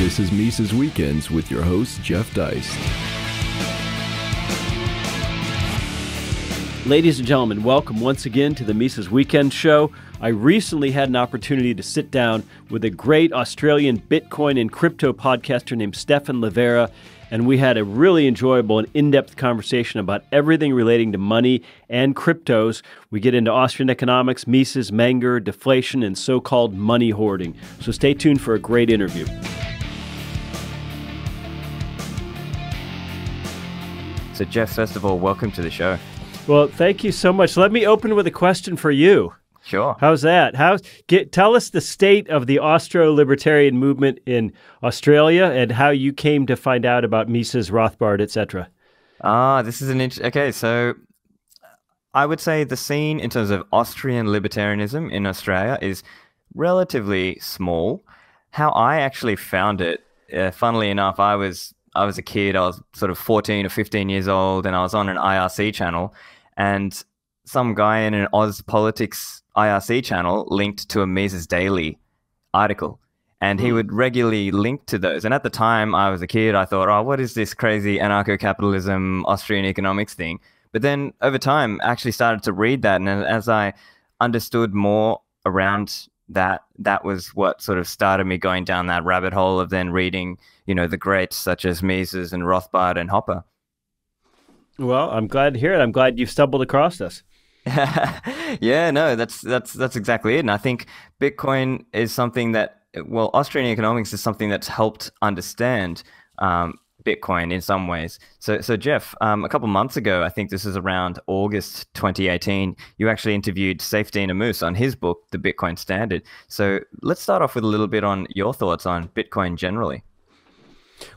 This is Mises Weekends with your host, Jeff Deist. Ladies and gentlemen, welcome once again to the Mises Weekend Show. I recently had an opportunity to sit down with a great Australian Bitcoin and crypto podcaster named Stephan Livera, and we had a really enjoyable and in depth conversation about everything relating to money and cryptos. We get into Austrian economics, Mises, Menger, deflation, and so called money hoarding. So stay tuned for a great interview. So, Jeff, first of all, welcome to the show. Well, thank you so much. Let me open with a question for you. Sure. How's that? How get tell us the state of the Austro-libertarian movement in Australia and how you came to find out about Mises, Rothbard, etc. Ah, this is an interesting. Okay, so I would say the scene in terms of Austrian libertarianism in Australia is relatively small. How I actually found it, uh, funnily enough, I was I was a kid. I was sort of 14 or 15 years old, and I was on an IRC channel, and some guy in an Oz Politics IRC channel linked to a Mises Daily article. And he hmm. would regularly link to those. And at the time, I was a kid. I thought, oh, what is this crazy anarcho capitalism, Austrian economics thing? But then over time, I actually started to read that. And as I understood more around that, that was what sort of started me going down that rabbit hole of then reading, you know, the greats such as Mises and Rothbard and Hoppe. Well, I'm glad to hear it. I'm glad you've stumbled across this. yeah, no, that's that's that's exactly it. And I think Bitcoin is something that well, Austrian economics is something that's helped understand um, Bitcoin in some ways. So, so Jeff, um, a couple months ago, I think this is around August 2018, you actually interviewed Saifedean Ammous on his book, The Bitcoin Standard. So, let's start off with a little bit on your thoughts on Bitcoin generally.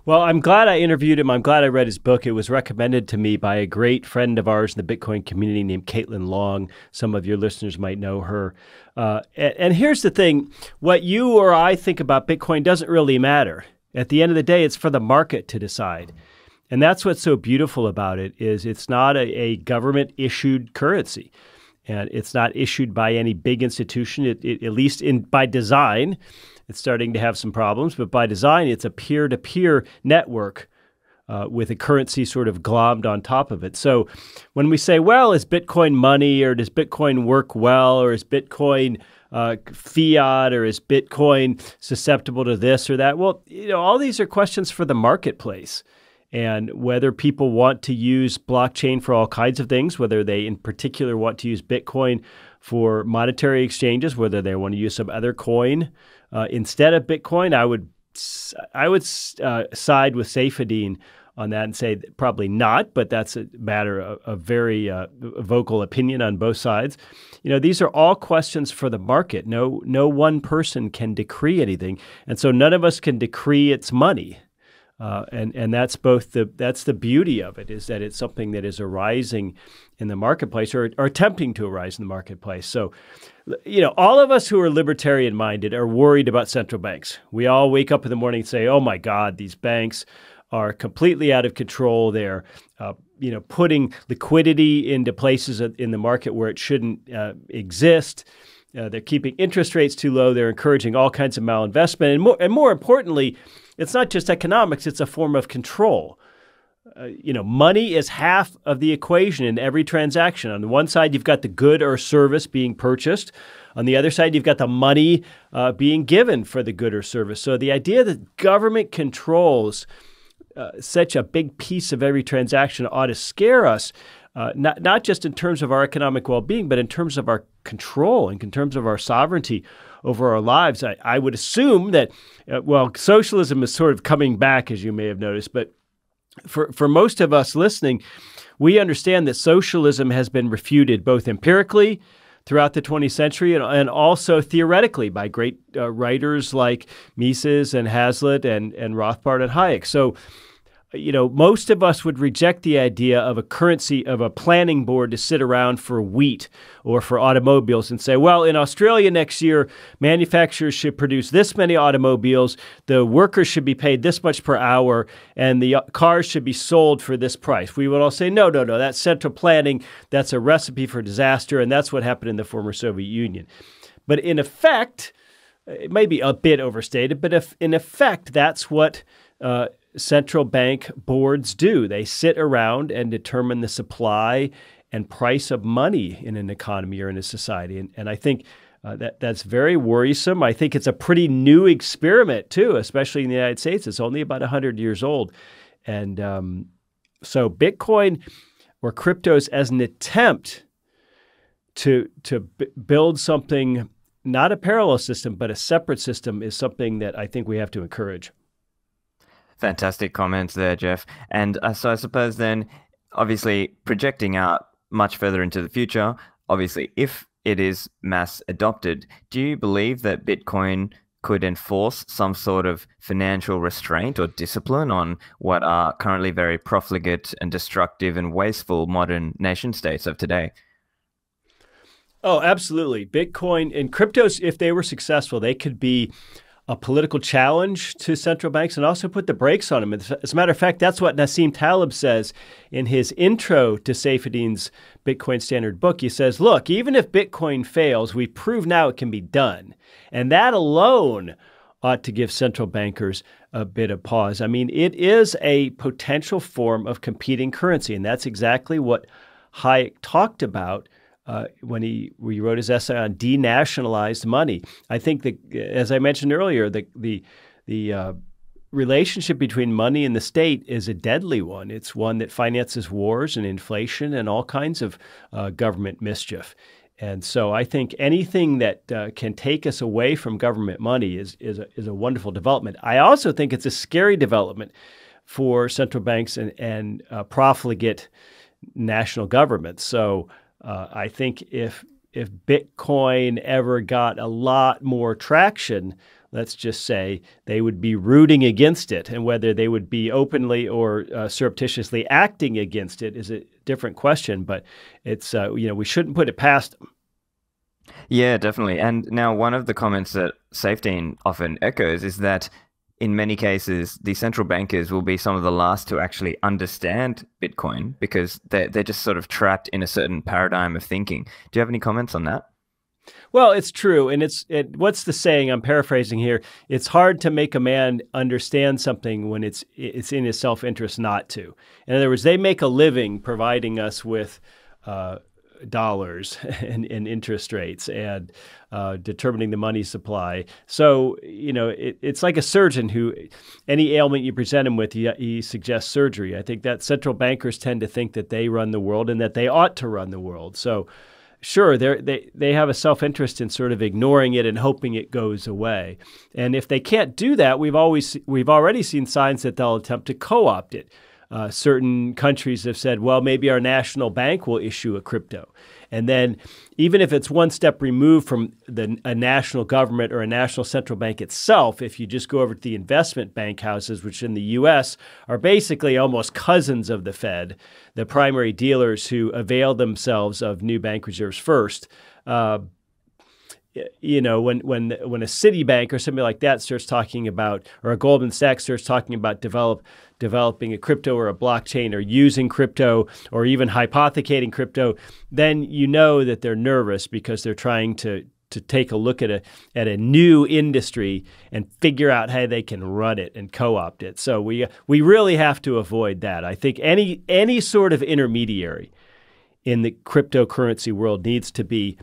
Well, I'm glad I interviewed him. I'm glad I read his book. It was recommended to me by a great friend of ours in the Bitcoin community named Caitlin Long. Some of your listeners might know her. Uh, and, and here's the thing what you or I think about Bitcoin doesn't really matter. At the end of the day, it's for the market to decide. And that's what's so beautiful about it is it's not a, a government issued currency and it's not issued by any big institution, it, it, at least in by design. It's starting to have some problems, but by design, it's a peer to peer network uh, with a currency sort of glommed on top of it. So when we say, well, is Bitcoin money or does Bitcoin work well or is Bitcoin uh, fiat or is Bitcoin susceptible to this or that? Well, you know, all these are questions for the marketplace. And whether people want to use blockchain for all kinds of things, whether they in particular want to use Bitcoin for monetary exchanges, whether they want to use some other coin uh, instead of Bitcoin, I would I would uh, side with Saifedean on that and say probably not, but that's a matter of very uh, vocal opinion on both sides. You know, these are all questions for the market. No, no one person can decree anything, and so none of us can decree its money. Uh, and and that's both the that's the beauty of it is that it's something that is arising in the marketplace or, or attempting to arise in the marketplace. So, you know, all of us who are libertarian minded are worried about central banks. We all wake up in the morning and say, "Oh my God, these banks are completely out of control. They're uh, you know putting liquidity into places in the market where it shouldn't uh, exist." Uh, they're keeping interest rates too low. They're encouraging all kinds of malinvestment, and more, and more importantly, it's not just economics, it's a form of control. Uh, you know, money is half of the equation in every transaction. On the one side, you've got the good or service being purchased. On the other side, you've got the money uh, being given for the good or service. So the idea that government controls uh, such a big piece of every transaction ought to scare us, uh, not, not just in terms of our economic well being, but in terms of our control and in terms of our sovereignty over our lives. I, I would assume that, uh, well, socialism is sort of coming back, as you may have noticed, but for, for most of us listening, we understand that socialism has been refuted both empirically throughout the 20th century and, and also theoretically by great uh, writers like Mises and Hazlitt and, and Rothbard and Hayek. So you know, most of us would reject the idea of a currency of a planning board to sit around for wheat or for automobiles and say, well, in Australia next year, manufacturers should produce this many automobiles, the workers should be paid this much per hour, and the uh, cars should be sold for this price. We would all say, no, no, no, that's central planning, that's a recipe for disaster, and that's what happened in the former Soviet Union. But in effect, it may be a bit overstated, but if in effect that's what uh, central bank boards do. They sit around and determine the supply and price of money in an economy or in a society. And, and I think uh, that that's very worrisome. I think it's a pretty new experiment too, especially in the United States. It's only about hundred years old, and um, so Bitcoin or cryptos as an attempt to to build something not a parallel system but a separate system is something that I think we have to encourage. Fantastic comments there, Jeff. And uh, so I suppose then, obviously, projecting out much further into the future, obviously, if it is mass adopted. Do you believe that Bitcoin could enforce some sort of financial restraint or discipline on what are currently very profligate and destructive and wasteful modern nation states of today? Oh, absolutely. Bitcoin and cryptos, if they were successful, they could be a political challenge to central banks and also put the brakes on them. As a matter of fact, that's what Nassim Taleb says in his intro to Saifedean's Bitcoin Standard book. He says, Look, even if Bitcoin fails, we prove now it can be done. And that alone ought to give central bankers a bit of pause. I mean, it is a potential form of competing currency, and that's exactly what Hayek talked about uh, when he he wrote his essay on denationalized money. I think that, as I mentioned earlier, the the the uh, relationship between money and the state is a deadly one. It's one that finances wars and inflation and all kinds of uh, government mischief. And so I think anything that uh, can take us away from government money is is a, is a wonderful development. I also think it's a scary development for central banks and, and uh, profligate national governments. So uh, I think if if Bitcoin ever got a lot more traction, let's just say they would be rooting against it, and whether they would be openly or uh, surreptitiously acting against it is a different question. But it's uh, you know we shouldn't put it past them. Yeah, definitely. And now one of the comments that Saifedean often echoes is that in many cases, the central bankers will be some of the last to actually understand Bitcoin because they're, they're just sort of trapped in a certain paradigm of thinking. Do you have any comments on that? Well, it's true, and it's it, what's the saying? I'm paraphrasing here. It's hard to make a man understand something when it's it's in his self interest not to. In other words, they make a living providing us with uh, dollars and, interest rates and uh, determining the money supply. So, you know, it, it's like a surgeon who, any ailment you present him with, he, he suggests surgery. I think that central bankers tend to think that they run the world and that they ought to run the world. So, sure, they they have a self interest in sort of ignoring it and hoping it goes away. And if they can't do that, we've always we've already seen signs that they'll attempt to co opt it. Uh, certain countries have said, well, maybe our national bank will issue a crypto. And then, even if it's one step removed from the, a national government or a national central bank itself, if you just go over to the investment bank houses, which in the US are basically almost cousins of the Fed, the primary dealers who avail themselves of new bank reserves first. Uh, you know, when when when a Citibank or somebody like that starts talking about, or a Goldman Sachs starts talking about develop developing a crypto or a blockchain, or using crypto, or even hypothecating crypto, then you know that they're nervous because they're trying to to take a look at a at a new industry and figure out how they can run it and co-opt it. So we we really have to avoid that. I think any any sort of intermediary in the cryptocurrency world needs to be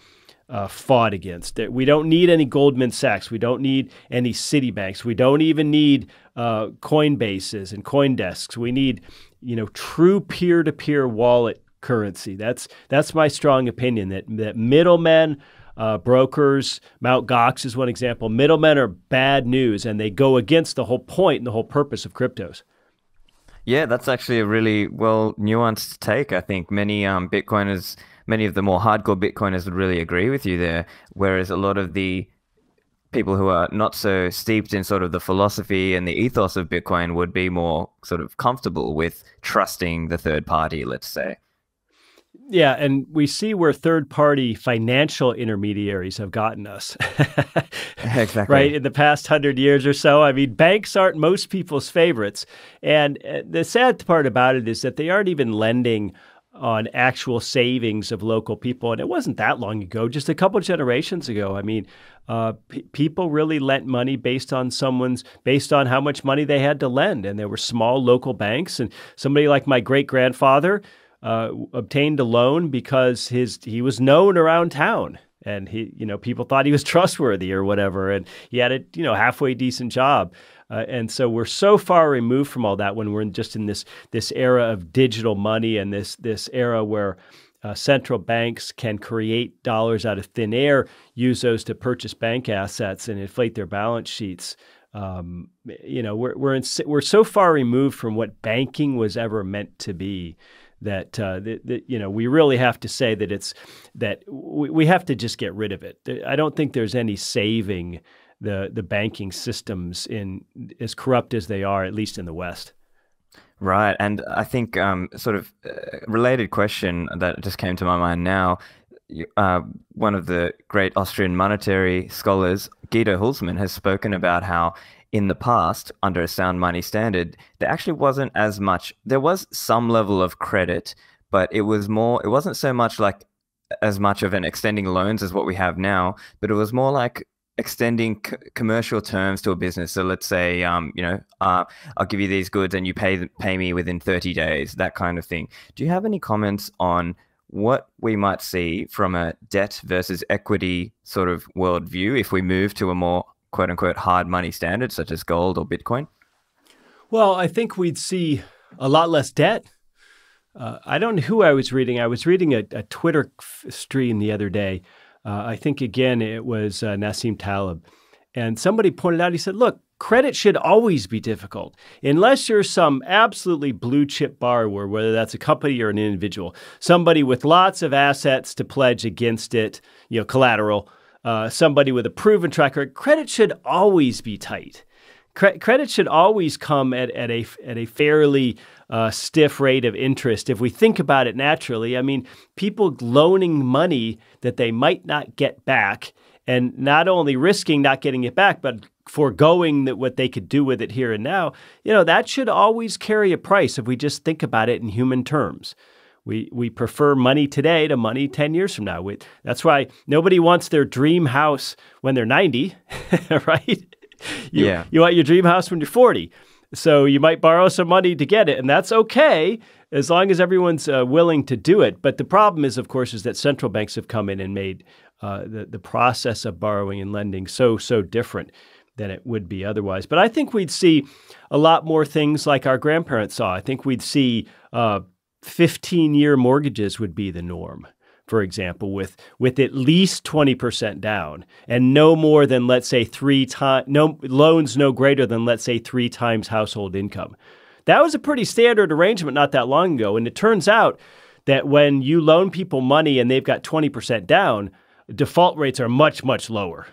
uh, fought against. We don't need any Goldman Sachs. We don't need any Citibanks. We don't even need uh, Coinbases and CoinDesks. We need, you know, true peer-to-peer wallet currency. That's that's my strong opinion. That that middlemen. Uh, brokers, Mount Gox is one example. Middlemen are bad news, and they go against the whole point and the whole purpose of cryptos. Yeah, that's actually a really well nuanced take. I think many um, Bitcoiners many of the more hardcore Bitcoiners would really agree with you there. Whereas a lot of the people who are not so steeped in sort of the philosophy and the ethos of Bitcoin would be more sort of comfortable with trusting the third party, let's say. Yeah, and we see where third-party financial intermediaries have gotten us. exactly. Right in the past hundred years or so. I mean, banks aren't most people's favorites, and uh, the sad part about it is that they aren't even lending on actual savings of local people. And it wasn't that long ago, just a couple generations ago. I mean, uh, p- people really lent money based on someone's, based on how much money they had to lend. And there were small local banks. And somebody like my great grandfather uh, obtained a loan because his he was known around town and he you know people thought he was trustworthy or whatever and he had a you know halfway decent job uh, and so we're so far removed from all that when we're in just in this this era of digital money and this this era where uh, central banks can create dollars out of thin air, use those to purchase bank assets and inflate their balance sheets. Um, you know, we're we're in, we're so far removed from what banking was ever meant to be that, uh, that, that, you know we really have to say that it's that we, we have to just get rid of it. I don't think there's any saving the the banking systems in as corrupt as they are, at least in the West. Right, and I think um, sort of uh, related question that just came to my mind now. Uh, one of the great Austrian monetary scholars, Guido Hülsmann, has spoken about how in the past, under a sound money standard, there actually wasn't as much. There was some level of credit, but it was more. It wasn't so much like as much of an extending loans as what we have now, but it was more like extending c- commercial terms to a business. So let's say, um, you know, uh, I'll give you these goods and you pay pay me within 30 days, that kind of thing. Do you have any comments on what we might see from a debt versus equity sort of worldview if we move to a more quote unquote hard money standard such as gold or Bitcoin? Well, I think we'd see a lot less debt. Uh, I don't know who I was reading. I was reading a, a Twitter f- stream the other day uh, I think again it was uh, Nassim Taleb, and somebody pointed out. He said, "Look, credit should always be difficult unless you're some absolutely blue chip borrower, whether that's a company or an individual, somebody with lots of assets to pledge against it, you know, collateral." Uh, somebody with a proven track record, credit should always be tight. Cre- credit should always come at, at a at a fairly uh, stiff rate of interest. If we think about it naturally, I mean, people loaning money that they might not get back, and not only risking not getting it back, but foregoing that what they could do with it here and now, you know, that should always carry a price if we just think about it in human terms. We, we prefer money today to money 10 years from now. We, that's why nobody wants their dream house when they're 90, right? You, yeah. you want your dream house when you're 40. So you might borrow some money to get it, and that's okay as long as everyone's uh, willing to do it. But the problem is, of course, is that central banks have come in and made uh, the the process of borrowing and lending so so different than it would be otherwise. But I think we'd see a lot more things like our grandparents saw. I think we'd see uh, 15 year mortgages would be the norm for example, with with at least 20% down and no more than let's say 3 times no loans no greater than let's say 3 times household income. That was a pretty standard arrangement not that long ago and it turns out that when you loan people money and they've got 20% down, default rates are much much lower.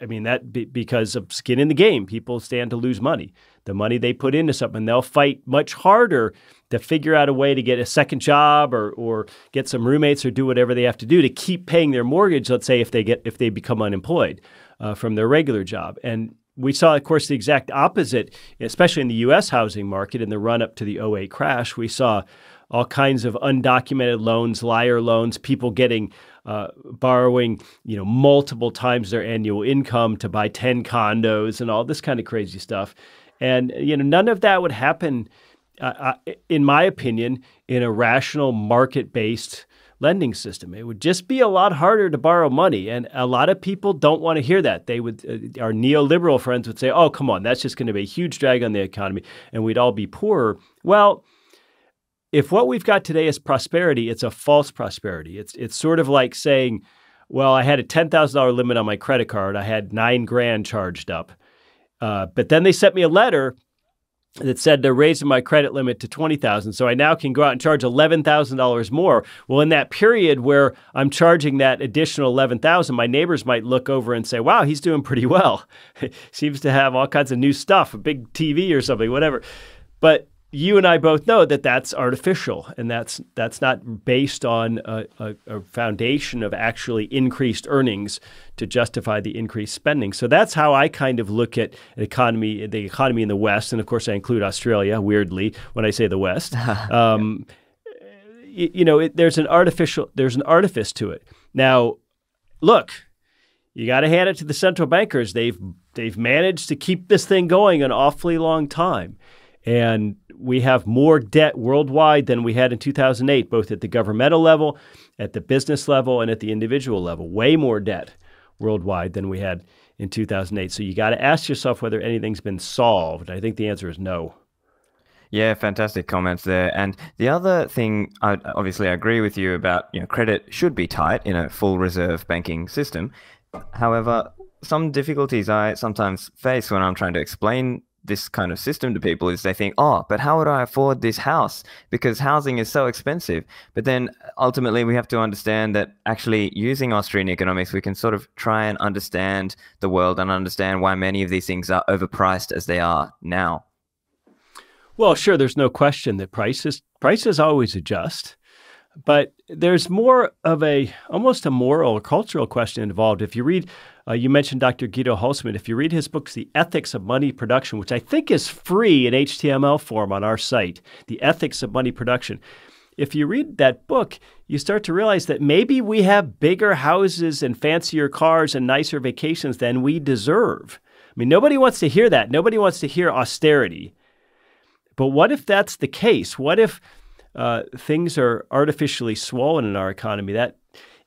I mean that because of skin in the game, people stand to lose money. The money they put into something, they'll fight much harder to figure out a way to get a second job or or get some roommates or do whatever they have to do to keep paying their mortgage. Let's say if they get if they become unemployed uh, from their regular job, and we saw, of course, the exact opposite, especially in the U.S. housing market in the run up to the 08 crash. We saw all kinds of undocumented loans, liar loans, people getting uh, borrowing, you know, multiple times their annual income to buy 10 condos and all this kind of crazy stuff. And you know, none of that would happen in my opinion, in a rational market based lending system. It would just be a lot harder to borrow money. And a lot of people don't want to hear that. They would, uh, our neoliberal friends would say, oh, come on, that's just going to be a huge drag on the economy and we'd all be poorer. Well, if what we've got today is prosperity, it's a false prosperity. It's, it's sort of like saying, well, I had a $10,000 limit on my credit card. I had nine grand charged up. Uh, but then they sent me a letter that said they're raising my credit limit to 20,000 so I now can go out and charge $11,000 more. Well, in that period where I'm charging that additional 11,000, my neighbors might look over and say, "Wow, he's doing pretty well. Seems to have all kinds of new stuff, a big TV or something, whatever." But you and I both know that that's artificial and that's that's not based on a, a, a, foundation of actually increased earnings to justify the increased spending. So that's how I kind of look at an economy, the economy in the West, and of course I include Australia. Weirdly, when I say the West. Um, you know, it, there's an artificial, there's an artifice to it. Now, look, you got to hand it to the central bankers. They've they've managed to keep this thing going an awfully long time, and we have more debt worldwide than we had in 2008, both at the governmental level, at the business level, and at the individual level. Way more debt worldwide than we had in 2008. So you got to ask yourself whether anything's been solved. I think the answer is no. Yeah, fantastic comments there. And the other thing, I obviously I agree with you about. You know, credit should be tight in a full reserve banking system. However, some difficulties I sometimes face when I'm trying to explain this kind of system to people is they think, oh, but how would I afford this house? Because housing is so expensive. But then uh, ultimately, we have to understand that actually using Austrian economics, we can sort of try and understand the world and understand why many of these things are overpriced as they are now. Well, sure, there's no question that prices prices always adjust. But there's more of a almost a moral or cultural question involved. If you read, uh, you mentioned Dr. Guido Hülsmann. If you read his books, The Ethics of Money Production, which I think is free in HTML form on our site, The Ethics of Money Production. If you read that book, you start to realize that maybe we have bigger houses and fancier cars and nicer vacations than we deserve. I mean, nobody wants to hear that. Nobody wants to hear austerity. But what if that's the case? What if uh, things are artificially swollen in our economy, that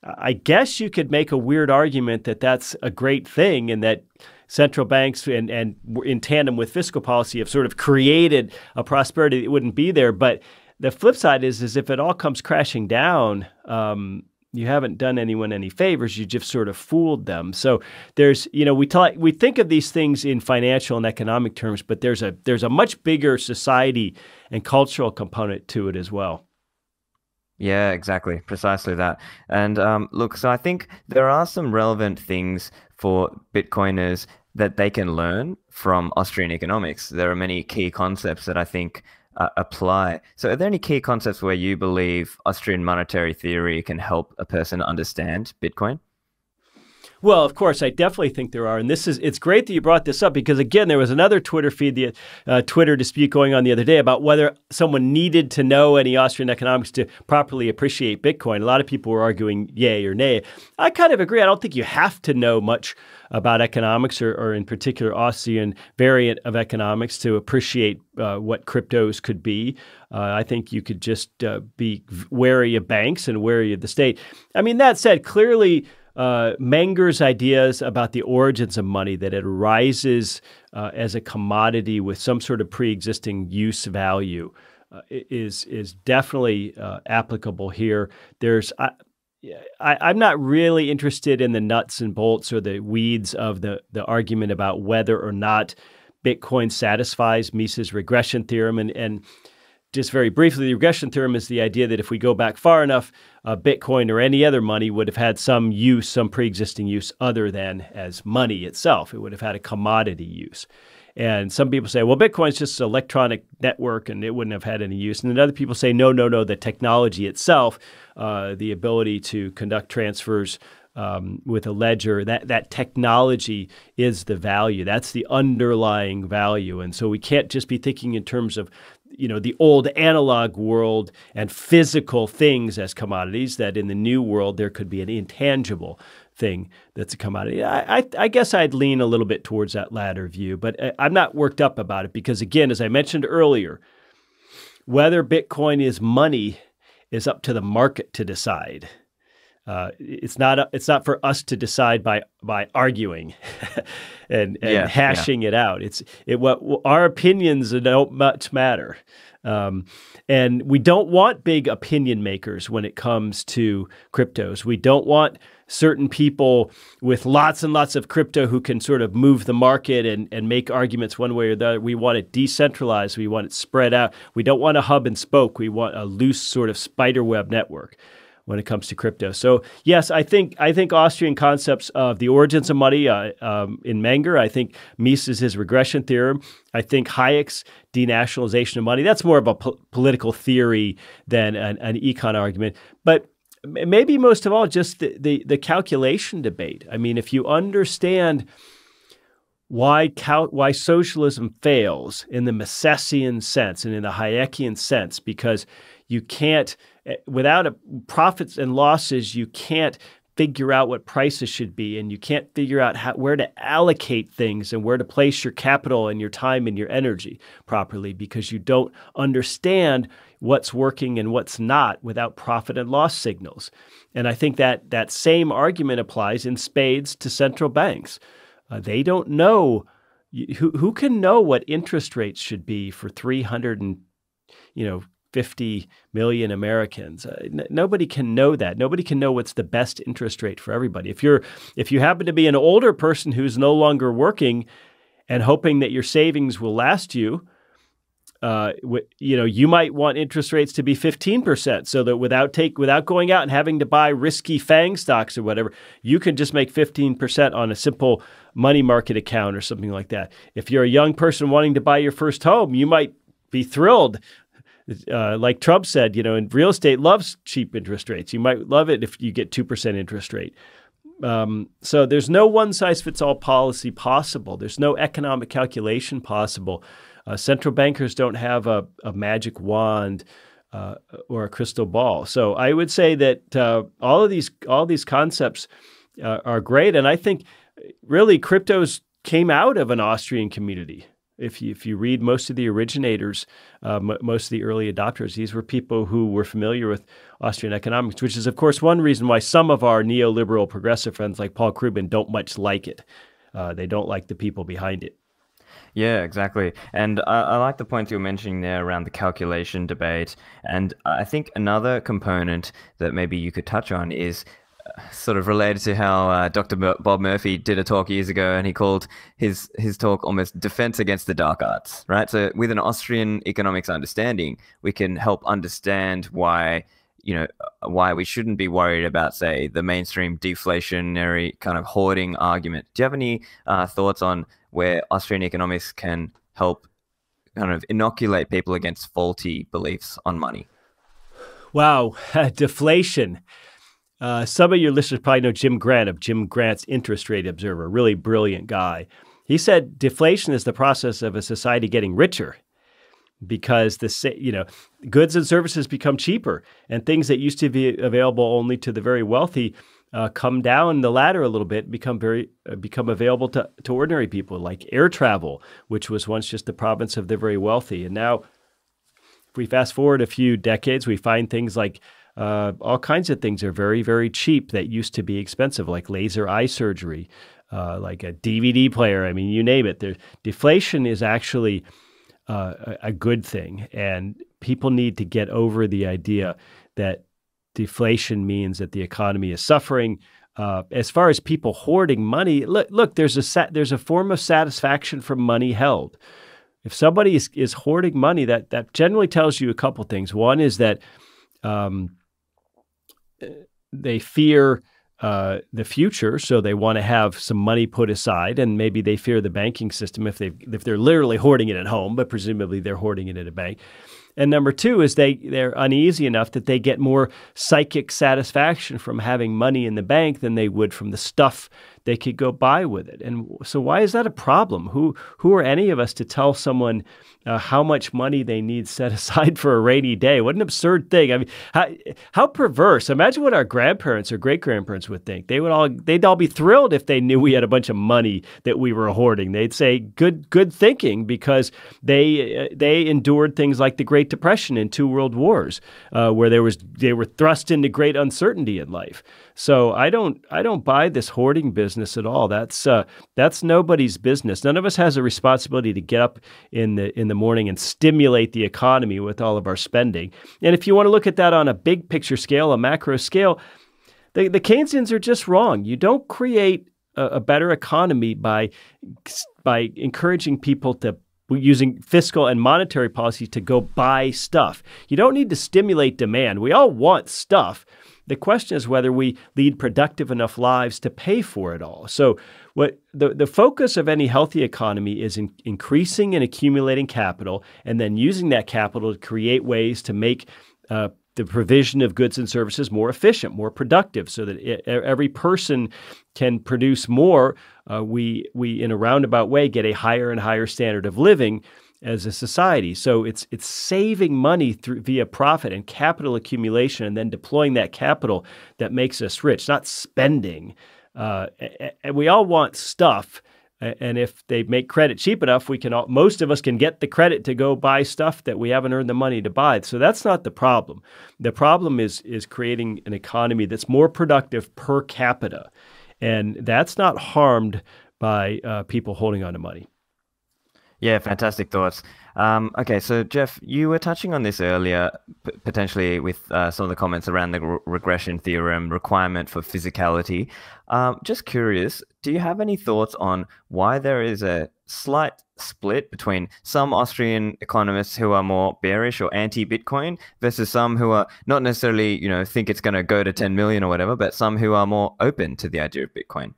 I guess you could make a weird argument that that's a great thing and that central banks and, and in tandem with fiscal policy have sort of created a prosperity that wouldn't be there. But the flip side is, is if it all comes crashing down, um, you haven't done anyone any favors. You just sort of fooled them. So there's, you know, we talk, we think of these things in financial and economic terms, but there's a there's a much bigger society and cultural component to it as well. Yeah, exactly, precisely that. And um, look, so I think there are some relevant things for Bitcoiners that they can learn from Austrian economics. There are many key concepts that I think uh, apply. So, are there any key concepts where you believe Austrian monetary theory can help a person understand Bitcoin? Well, of course, I definitely think there are, and this is it's great that you brought this up because again, there was another Twitter feed, the uh, Twitter dispute going on the other day about whether someone needed to know any Austrian economics to properly appreciate Bitcoin. A lot of people were arguing yay or nay. I kind of agree. I don't think you have to know much about economics or, or in particular Austrian variant of economics to appreciate uh, what cryptos could be. Uh, I think you could just uh, be wary of banks and wary of the state. I mean, that said, clearly uh, Menger's ideas about the origins of money, that it arises uh, as a commodity with some sort of pre-existing use value, uh, is is definitely uh, applicable here. There's I, am not really interested in the nuts and bolts or the weeds of the the argument about whether or not Bitcoin satisfies Mises regression theorem and and just very briefly, the regression theorem is the idea that if we go back far enough, uh, Bitcoin or any other money would have had some use, some pre existing use other than as money itself. It would have had a commodity use. And some people say, well, Bitcoin is just an electronic network and it wouldn't have had any use. And then other people say, no, no, no, the technology itself, uh, the ability to conduct transfers um, with a ledger, that, that technology is the value. That's the underlying value. And so we can't just be thinking in terms of you know the old analog world and physical things as commodities that in the new world there could be an intangible thing that's a commodity i, I, I guess i'd lean a little bit towards that latter view but uh, i'm not worked up about it because again as i mentioned earlier whether bitcoin is money is up to the market to decide uh, it's not it's not for us to decide by by arguing and, and yeah, hashing yeah. it out. It's it what our opinions don't much matter, um, and we don't want big opinion makers when it comes to cryptos. We don't want certain people with lots and lots of crypto who can sort of move the market and, and make arguments one way or the other. We want it decentralized. We want it spread out. We don't want a hub and spoke. We want a loose sort of spider web network when it comes to crypto. So yes, I think I think Austrian concepts of the origins of money uh, um, in Menger. I think Mises' his regression theorem. I think Hayek's denationalization of money. That's more of a po- political theory than an, an econ argument. But maybe most of all, just the, the, the calculation debate. I mean, if you understand why why socialism fails in the Misesian sense and in the Hayekian sense, because you can't without a, profits and losses you can't figure out what prices should be and you can't figure out how, where to allocate things and where to place your capital and your time and your energy properly because you don't understand what's working and what's not without profit and loss signals. And I think that that same argument applies in spades to central banks. Uh, they don't know who who can know what interest rates should be for 300 and you know 50 million Americans. Uh, n- nobody can know that. Nobody can know what's the best interest rate for everybody. If you're if you happen to be an older person who's no longer working and hoping that your savings will last you, uh, you know, you might want interest rates to be 15% so that without take without going out and having to buy risky FANG stocks or whatever, you can just make 15% on a simple money market account or something like that. If you're a young person wanting to buy your first home, you might be thrilled uh, like Trump said, you know, and real estate loves cheap interest rates. You might love it if you get 2% interest rate. Um, so there's no one size fits all policy possible. There's no economic calculation possible. Uh, central bankers don't have a, a magic wand uh, or a crystal ball. So I would say that uh, all of these all these concepts uh, are great, and I think really cryptos came out of an Austrian community. If you, if you read most of the originators, uh, m- most of the early adopters, these were people who were familiar with Austrian economics, which is, of course, one reason why some of our neoliberal progressive friends like Paul Krugman don't much like it. Uh, they don't like the people behind it. Yeah, exactly. And I, I, like the point you were mentioning there around the calculation debate. And I think another component that maybe you could touch on is sort of related to how uh, Dr. Bob Murphy did a talk years ago, and he called his his talk almost "Defense Against the Dark Arts." Right. So, with an Austrian economics understanding, we can help understand why you know why we shouldn't be worried about, say, the mainstream deflationary kind of hoarding argument. Do you have any uh, thoughts on where Austrian economics can help kind of inoculate people against faulty beliefs on money? Wow, deflation. Uh, some of your listeners probably know Jim Grant of Jim Grant's Interest Rate Observer, really brilliant guy. He said deflation is the process of a society getting richer because the you know goods and services become cheaper and things that used to be available only to the very wealthy uh, come down the ladder a little bit become very uh, become available to, to ordinary people like air travel which was once just the province of the very wealthy and now if we fast forward a few decades we find things like uh, all kinds of things are very, very cheap that used to be expensive, like laser eye surgery, uh, like a DVD player. I mean, you name it. There, deflation is actually uh, a, good thing, and people need to get over the idea that deflation means that the economy is suffering. Uh, as far as people hoarding money, look, look there's a there's a form of satisfaction from money held. If somebody is, is hoarding money, that that generally tells you a couple things. One is that um, they fear uh, the future, so they want to have some money put aside, and maybe they fear the banking system if they if they're literally hoarding it at home, but presumably they're hoarding it at a bank. And number two is they they're uneasy enough that they get more psychic satisfaction from having money in the bank than they would from the stuff they could go buy with it. And so why is that a problem? Who who are any of us to tell someone uh, how much money they need set aside for a rainy day. What an absurd thing! I mean, how, how perverse! Imagine what our grandparents or great grandparents would think. They would all they'd all be thrilled if they knew we had a bunch of money that we were hoarding. They'd say, "Good, good thinking," because they uh, they endured things like the Great Depression and two world wars, uh, where there was they were thrust into great uncertainty in life. So I don't I don't buy this hoarding business at all. That's uh, that's nobody's business. None of us has a responsibility to get up in the in the morning and stimulate the economy with all of our spending. And if you want to look at that on a big picture scale, a macro scale, the, the Keynesians are just wrong. You don't create a, a better economy by by encouraging people to using fiscal and monetary policy to go buy stuff. You don't need to stimulate demand. We all want stuff. The question is whether we lead productive enough lives to pay for it all. So, what the, the focus of any healthy economy is in increasing and accumulating capital and then using that capital to create ways to make uh, the provision of goods and services more efficient, more productive, so that it, every person can produce more. Uh, we, we, in a roundabout way, get a higher and higher standard of living as a society. So it's it's saving money through via profit and capital accumulation, and then deploying that capital that makes us rich, not spending. Uh, and we all want stuff, and if they make credit cheap enough, we can all, most of us can get the credit to go buy stuff that we haven't earned the money to buy. So that's not the problem. The problem is is creating an economy that's more productive per capita, and that's not harmed by uh, people holding on to money. Yeah, fantastic thoughts. Um, okay, so Jeff, you were touching on this earlier, p- potentially with uh, some of the comments around the re- regression theorem requirement for physicality. Um, just curious, do you have any thoughts on why there is a slight split between some Austrian economists who are more bearish or anti-Bitcoin versus some who are not necessarily, you know, think it's going to go to 10 million or whatever, but some who are more open to the idea of Bitcoin?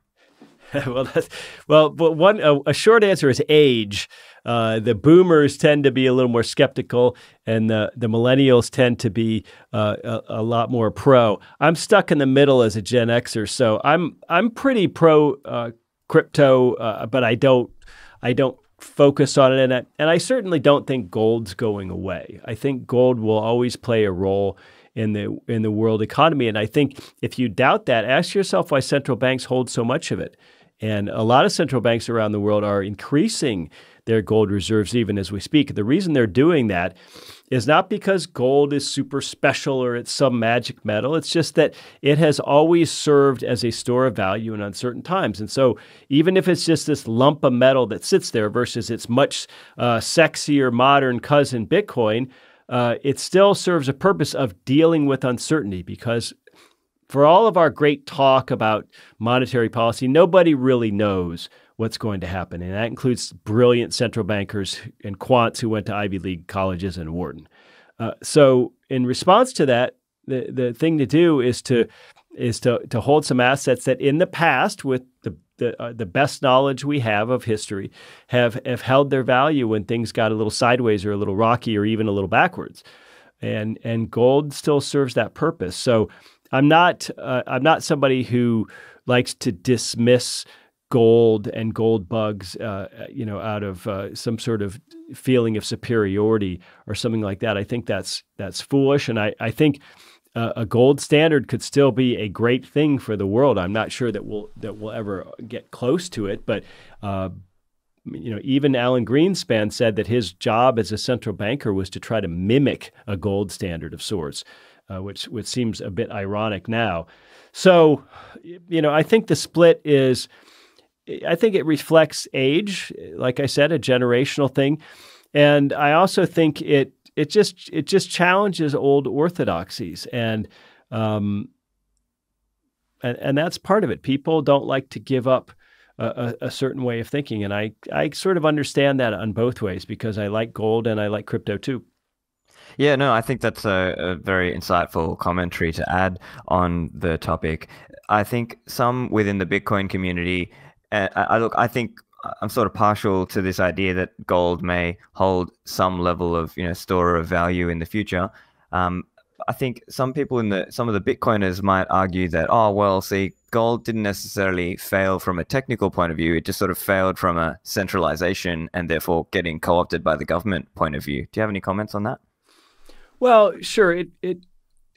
well, that's, well, but one a, a short answer is age. Uh, the boomers tend to be a little more skeptical, and the, the millennials tend to be uh, a, a, lot more pro. I'm stuck in the middle as a Gen Xer, so I'm I'm pretty pro uh, crypto, uh, but I don't I don't focus on it, and I, and I certainly don't think gold's going away. I think gold will always play a role in the in the world economy, and I think if you doubt that, ask yourself why central banks hold so much of it. And a lot of central banks around the world are increasing their gold reserves even as we speak. The reason they're doing that is not because gold is super special or it's some magic metal. It's just that it has always served as a store of value in uncertain times. And so, even if it's just this lump of metal that sits there versus its much uh, sexier modern cousin Bitcoin, uh, it still serves a purpose of dealing with uncertainty because for all of our great talk about monetary policy, nobody really knows what's going to happen. And that includes brilliant central bankers and quants who went to Ivy League colleges and Wharton. Uh, so, in response to that, the, the thing to do is to is to, to hold some assets that in the past, with the the, uh, the best knowledge we have of history, have have held their value when things got a little sideways or a little rocky or even a little backwards, and and gold still serves that purpose. So I'm not uh, I'm not somebody who likes to dismiss gold and gold bugs, uh, you know, out of uh, some sort of feeling of superiority or something like that. I think that's that's foolish, and I I think uh, a gold standard could still be a great thing for the world. I'm not sure that we'll that we'll ever get close to it, but. Uh, you know, even Alan Greenspan said that his job as a central banker was to try to mimic a gold standard of sorts, uh, which which seems a bit ironic now. So, you know, I think the split is I think it reflects age, like I said, a generational thing, and I also think it it just it just challenges old orthodoxies and um, and and that's part of it. People don't like to give up a, a, certain way of thinking, and I I sort of understand that on both ways because I like gold and I like crypto too. Yeah, no, I think that's a, a, very insightful commentary to add on the topic. I think some within the Bitcoin community uh, I look, I think I'm sort of partial to this idea that gold may hold some level of you know store of value in the future. Um, I think some people in the some of the Bitcoiners might argue that oh well, see, gold didn't necessarily fail from a technical point of view; it just sort of failed from a centralization and therefore getting co-opted by the government point of view. Do you have any comments on that? Well, sure. It it,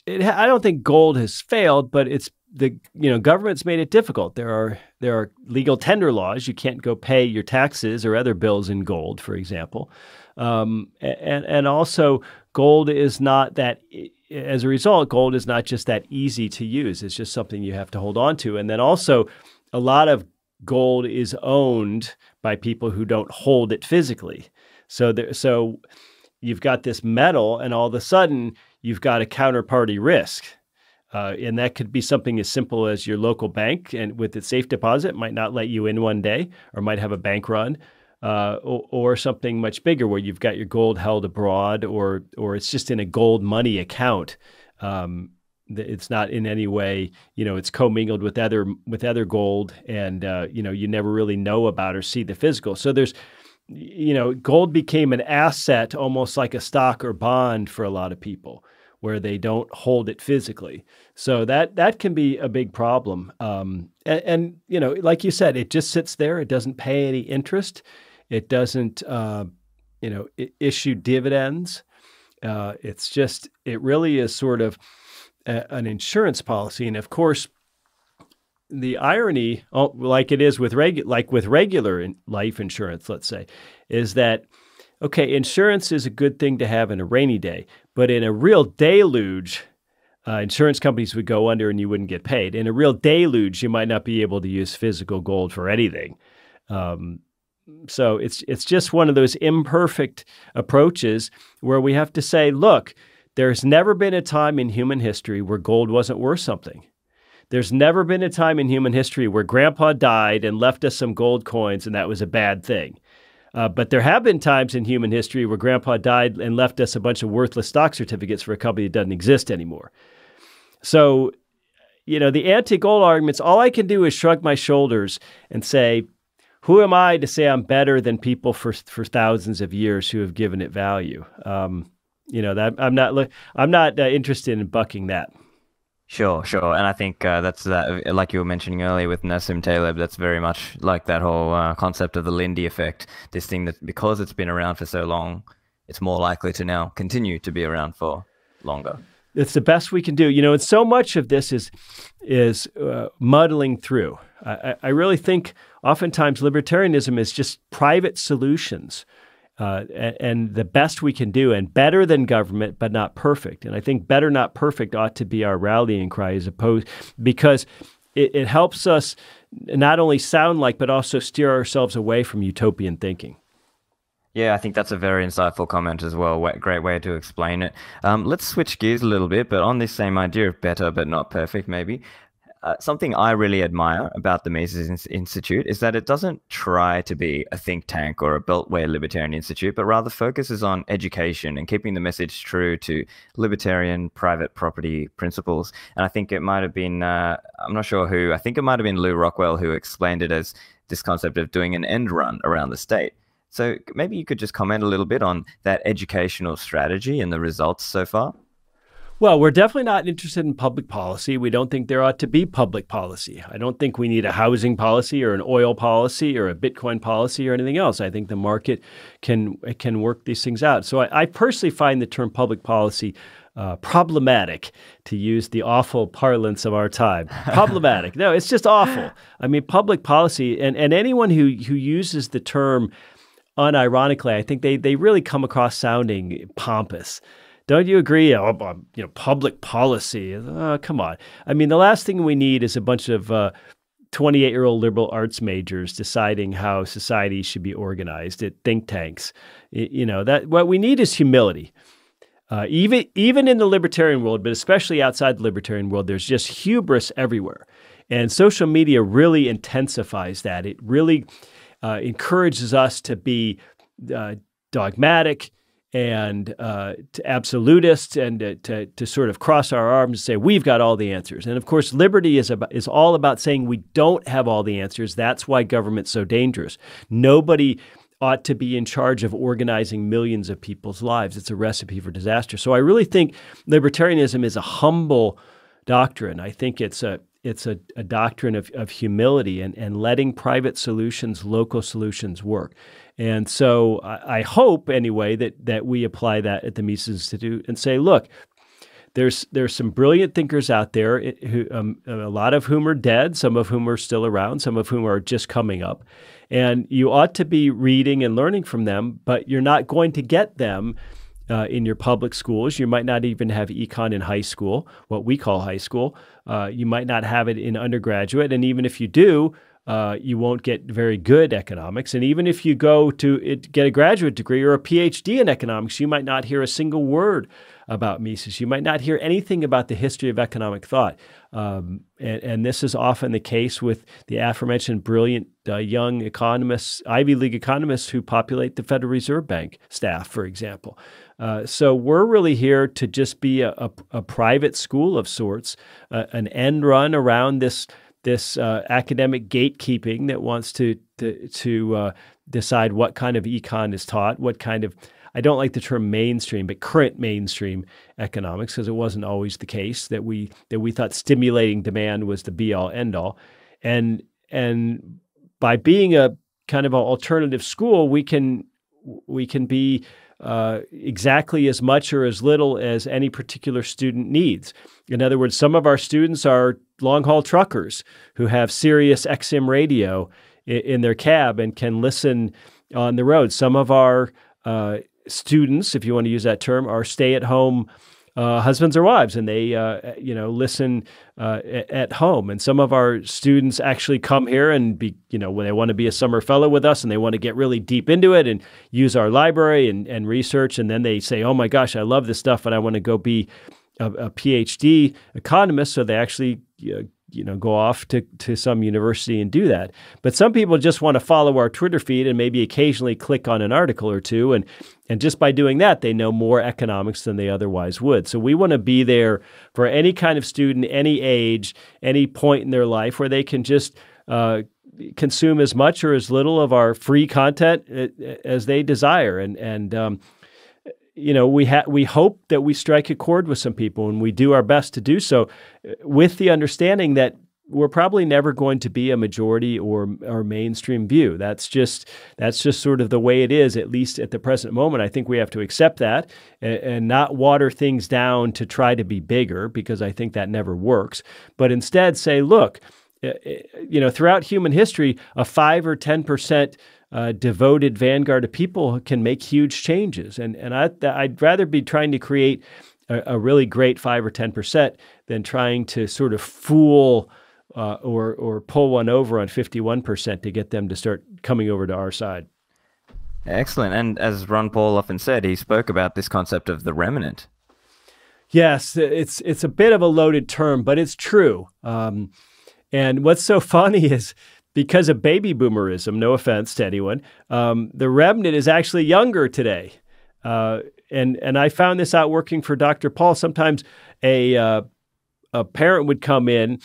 it I don't think gold has failed, but it's the you know government's made it difficult. There are there are legal tender laws. You can't go pay your taxes or other bills in gold, for example, um, and and also gold is not that. As a result, gold is not just that easy to use. It's just something you have to hold on to. And then also, a lot of gold is owned by people who don't hold it physically. So there, so you've got this metal, and all of a sudden you've got a counterparty risk uh, and that could be something as simple as your local bank and with its safe deposit might not let you in one day or might have a bank run. Uh, or, or, something much bigger where you've got your gold held abroad or or it's just in a gold money account. Um, it's not in any way, you know, it's commingled with other with other gold, and uh, you know, you never really know about or see the physical. So there's, you know, gold became an asset, almost like a stock or bond for a lot of people where they don't hold it physically. So that that can be a big problem. Um, and, and, you know, like you said, it just sits there. It doesn't pay any interest. It doesn't uh, you know, issue dividends. Uh, it's just, it really is sort of a, an insurance policy. And of course, the irony, oh, like it is with regu- like with regular life insurance, let's say, is that okay, insurance is a good thing to have in a rainy day, but in a real deluge, uh, insurance companies would go under and you wouldn't get paid. In a real deluge, you might not be able to use physical gold for anything. Um, so it's it's just one of those imperfect approaches where we have to say, look, there's never been a time in human history where gold wasn't worth something. There's never been a time in human history where grandpa died and left us some gold coins and that was a bad thing. Uh, but there have been times in human history where grandpa died and left us a bunch of worthless stock certificates for a company that doesn't exist anymore. So, you know, the anti gold arguments, all I can do is shrug my shoulders and say, who am I to say I'm better than people for, for thousands of years who have given it value? Um, you know, that I'm not, I'm not uh, interested in bucking that. Sure, sure, and I think uh, that's that. Like you were mentioning earlier with Nassim Taleb, that's very much like that whole uh, concept of the Lindy effect. This thing that because it's been around for so long, it's more likely to now continue to be around for longer. It's the best we can do, you know. And so much of this is is uh, muddling through. I, I really think oftentimes libertarianism is just private solutions uh, and, the best we can do, and better than government, but not perfect. And I think better, not perfect, ought to be our rallying cry, as opposed because it, it helps us not only sound like, but also steer ourselves away from utopian thinking. Yeah, I think that's a very insightful comment as well. Great way to explain it. Um, let's switch gears a little bit, but on this same idea of better but not perfect, maybe. Uh, something I really admire about the Mises Institute is that it doesn't try to be a think tank or a Beltway Libertarian Institute, but rather focuses on education and keeping the message true to libertarian private property principles. And I think it might have been, uh, I'm not sure who, I think it might have been Lew Rockwell who explained it as this concept of doing an end run around the state. So maybe you could just comment a little bit on that educational strategy and the results so far. Well, we're definitely not interested in public policy. We don't think there ought to be public policy. I don't think we need a housing policy or an oil policy or a Bitcoin policy or anything else. I think the market can can work these things out. So I, I personally find the term public policy uh, problematic, to use the awful parlance of our time. problematic. No, it's just awful. I mean, public policy, and, and anyone who, who uses the term unironically, I think they, they really come across sounding pompous. Don't you agree? Oh, you know, public policy. Oh, come on. I mean, the last thing we need is a bunch of 28 uh, year old liberal arts majors deciding how society should be organized at think tanks. You know, that what we need is humility. Uh, even even in the libertarian world, but especially outside the libertarian world, there's just hubris everywhere, and social media really intensifies that. It really uh, encourages us to be uh, dogmatic and uh, to absolutists and to, to, to, sort of cross our arms and say we've got all the answers. And of course, liberty is about, is all about saying we don't have all the answers. That's why government's so dangerous. Nobody ought to be in charge of organizing millions of people's lives. It's a recipe for disaster. So I really think libertarianism is a humble doctrine. I think it's a it's a, a doctrine of, of humility and, and letting private solutions, local solutions work. And so I, I hope anyway that that we apply that at the Mises Institute and say, look, there's there's some brilliant thinkers out there who um, a lot of whom are dead, some of whom are still around, some of whom are just coming up, and you ought to be reading and learning from them, but you're not going to get them. Uh, in your public schools. You might not even have econ in high school, what we call high school. Uh, you might not have it in undergraduate. And even if you do, uh, you won't get very good economics. And even if you go to it, get a graduate degree or a PhD in economics, you might not hear a single word about Mises. You might not hear anything about the history of economic thought. Um, and, and, this is often the case with the aforementioned brilliant uh, young economists, Ivy League economists who populate the Federal Reserve Bank staff, for example. Uh, so we're really here to just be a, a, a private school of sorts, uh, an end run around this this uh, academic gatekeeping that wants to to, to uh, decide what kind of econ is taught, what kind of I don't like the term mainstream, but current mainstream economics because it wasn't always the case that we that we thought stimulating demand was the be all end all, and and by being a kind of an alternative school, we can we can be uh, exactly as much or as little as any particular student needs. In other words, some of our students are long haul truckers who have Sirius XM radio in, in, their cab and can listen on the road. Some of our uh, students, if you want to use that term, are stay at home uh, husbands or wives, and they uh, you know listen uh, at home. And some of our students actually come here and be you know when they want to be a summer fellow with us and they want to get really deep into it and use our library and, and research, and then they say, oh my gosh, I love this stuff, and I want to go be a, a PhD economist. So they actually you know go off to, to some university and do that. But some people just want to follow our twitter feed and maybe occasionally click on an article or two and and just by doing that they know more economics than they otherwise would. So we want to be there for any kind of student any age any point in their life where they can just uh, consume as much or as little of our free content uh, as they desire. And and um, you know, we ha- we hope that we strike a chord with some people, and we do our best to do so, uh, with the understanding that we're probably never going to be a majority or or mainstream view. That's just that's just sort of the way it is, at least at the present moment. I think we have to accept that and, and not water things down to try to be bigger, because I think that never works. But instead, say, look, uh, uh, you know, throughout human history, a five or ten percent uh, devoted vanguard of people can make huge changes. And and I, I'd rather be trying to create a, a really great five or ten percent than trying to sort of fool. Uh, or or pull one over on 51% to get them to start coming over to our side. Excellent. And as Ron Paul often said, he spoke about this concept of the remnant. Yes, it's it's a bit of a loaded term, but it's true. Um, and what's so funny is because of baby boomerism, no offense to anyone, um, the remnant is actually younger today. Uh, and and I found this out working for Dr. Paul. Sometimes a uh, a parent would come in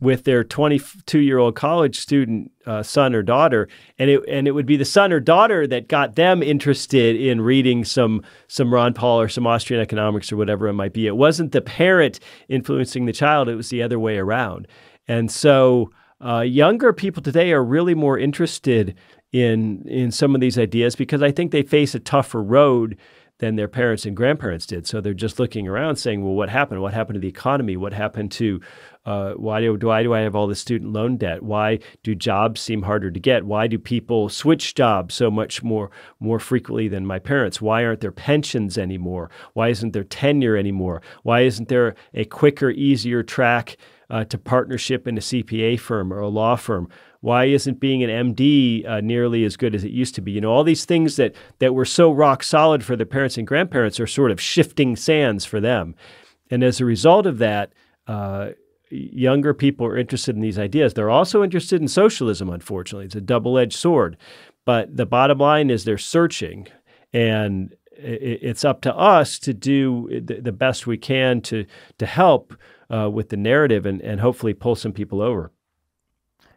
with their 22 year old college student uh, son or daughter, and it and it would be the son or daughter that got them interested in reading some some Ron Paul or some Austrian economics or whatever it might be. It wasn't the parent influencing the child; it was the other way around. And so uh, younger people today are really more interested in in some of these ideas because I think they face a tougher road than their parents and grandparents did. So they're just looking around saying, well, what happened? What happened to the economy? What happened to uh, why do why do I have all this student loan debt? Why do jobs seem harder to get? Why do people switch jobs so much more more frequently than my parents? Why aren't there pensions anymore? Why isn't there tenure anymore? Why isn't there a quicker, easier track uh, to partnership in a CPA firm or a law firm? Why isn't being an MD uh, nearly as good as it used to be? You know, all these things that that were so rock solid for the parents and grandparents are sort of shifting sands for them, and as a result of that. Uh, younger people are interested in these ideas. They're also interested in socialism, unfortunately. It's a double edged sword. But the bottom line is they're searching, and it's up to us to do the best we can to, to help uh, with the narrative and, and hopefully pull some people over.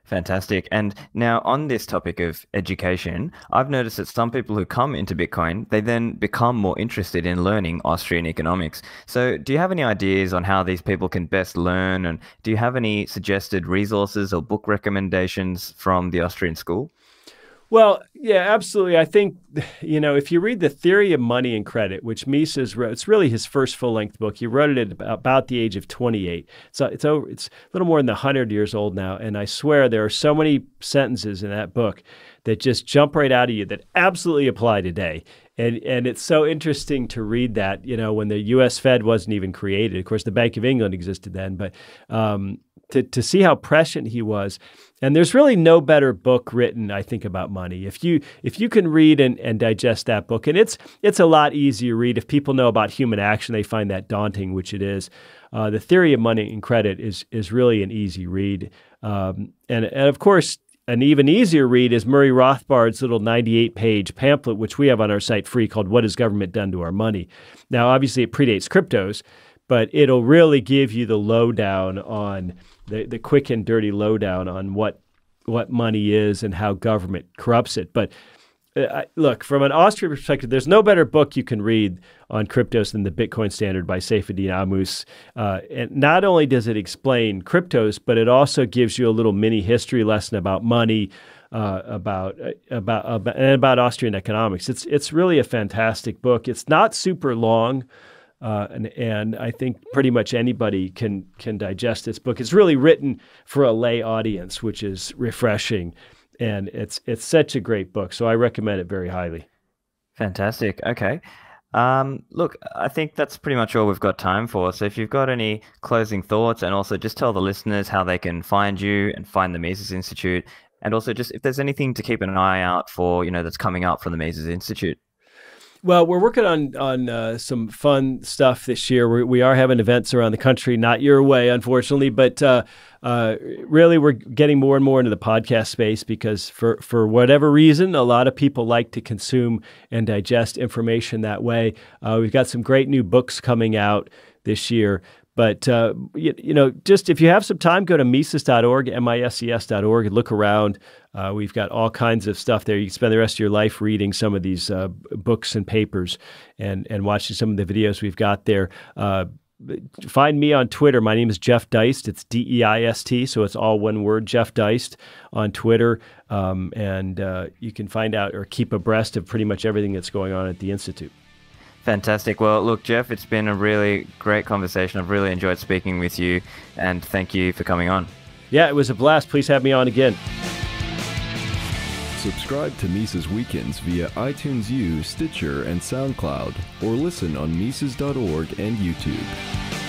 Fantastic. And now, on this topic of education, I've noticed that some people who come into Bitcoin, they then become more interested in learning Austrian economics. So, do you have any ideas on how these people can best learn? And do you have any suggested resources or book recommendations from the Austrian school? Well, yeah, absolutely. I think, you know, if you read The Theory of Money and Credit, which Mises wrote, it's really his first full length book. He wrote it at about the age of 28. So it's, over, it's a little more than 100 years old now. And I swear there are so many sentences in that book that just jump right out of you that absolutely apply today. And, and it's so interesting to read that, you know, when the U.S. Fed wasn't even created. Of course, the Bank of England existed then, but um, to, to see how prescient he was. And there's really no better book written, I think, about money. If you if you can read and, and digest that book, and it's it's a lot easier to read. If people know about human action, they find that daunting, which it is. Uh, the theory of money and credit is is really an easy read. Um, and and of course, an even easier read is Murray Rothbard's little 98 page pamphlet, which we have on our site free called What Has Government Done to Our Money? Now, obviously, it predates cryptos, but it'll really give you the lowdown on the, the quick and dirty lowdown on what what money is and how government corrupts it. But uh, look, from an Austrian perspective, there's no better book you can read on cryptos than the Bitcoin Standard by Saifedean Ammous. Uh, and not only does it explain cryptos, but it also gives you a little mini history lesson about money, uh, about, uh, about about and about Austrian economics. It's it's really a fantastic book. It's not super long. Uh, and, and I think pretty much anybody can can digest this book. It's really written for a lay audience, which is refreshing, and it's it's such a great book. So I recommend it very highly. Fantastic. Okay. Um, look, I think that's pretty much all we've got time for. So if you've got any closing thoughts, and also just tell the listeners how they can find you and find the Mises Institute, and also just if there's anything to keep an eye out for, you know, that's coming up from the Mises Institute. Well, we're working on on uh, some fun stuff this year. We're, we are having events around the country, not your way, unfortunately, but uh, uh, really we're getting more and more into the podcast space because for for whatever reason, a lot of people like to consume and digest information that way. Uh, we've got some great new books coming out this year. But uh, you, you, know, just if you have some time, go to Mises.org, M-I-S-E-S.org, and look around. Uh, we've got all kinds of stuff there. You can spend the rest of your life reading some of these uh, books and papers, and and watching some of the videos we've got there. Uh, find me on Twitter. My name is Jeff Deist. It's D E I S T, so it's all one word, Jeff Deist on Twitter. Um, and uh, you can find out or keep abreast of pretty much everything that's going on at the Institute. Fantastic. Well, look, Jeff, it's been a really great conversation. I've really enjoyed speaking with you, and thank you for coming on. Yeah, it was a blast. Please have me on again. Subscribe to Mises Weekends via iTunes U, Stitcher, and SoundCloud, or listen on Mises.org and YouTube.